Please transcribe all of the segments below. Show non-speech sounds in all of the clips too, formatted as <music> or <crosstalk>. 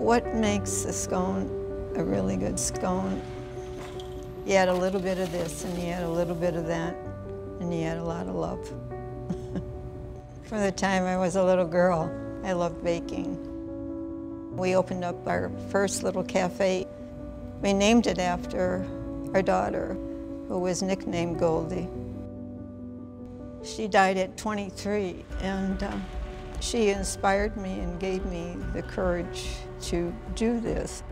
What makes a scone a really good scone? You add a little bit of this and you add a little bit of that and you add a lot of love. <laughs> From the time I was a little girl, I loved baking. We opened up our first little cafe. We named it after our daughter, who was nicknamed Goldie. She died at 23, and uh, she inspired me and gave me the courage to do this.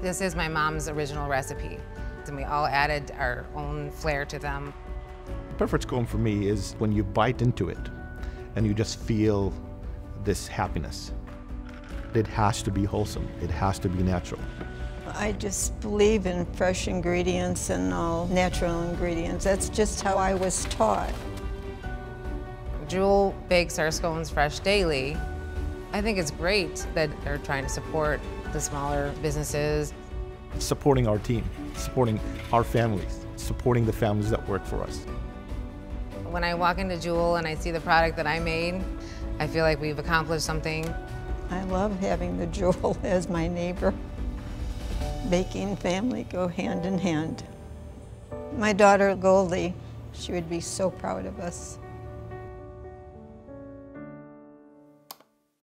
This is my mom's original recipe, and we all added our own flair to them. The perfect scone for me is when you bite into it and you just feel this happiness. It has to be wholesome. It has to be natural. I just believe in fresh ingredients and all natural ingredients. That's just how I was taught. Jewel bakes our scones fresh daily. I think it's great that they're trying to support the smaller businesses. Supporting our team, supporting our families, supporting the families that work for us. When I walk into Jewel and I see the product that I made, I feel like we've accomplished something. I love having the Jewel <laughs> as my neighbor. Baking family go hand in hand. My daughter Goldie, she would be so proud of us.